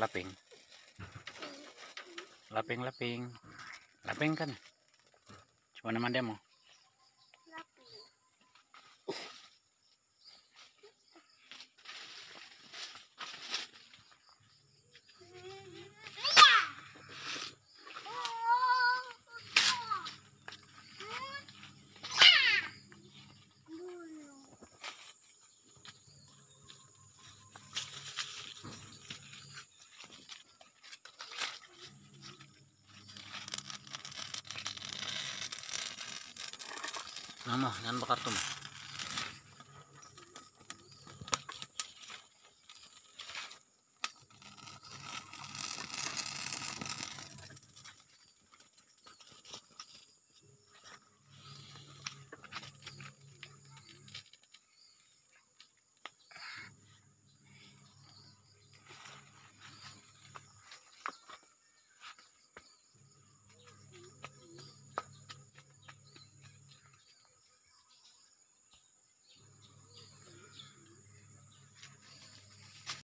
Laping. Laping, laping. Laping kan. Cuma naman dia Nama, yan ba karton mo?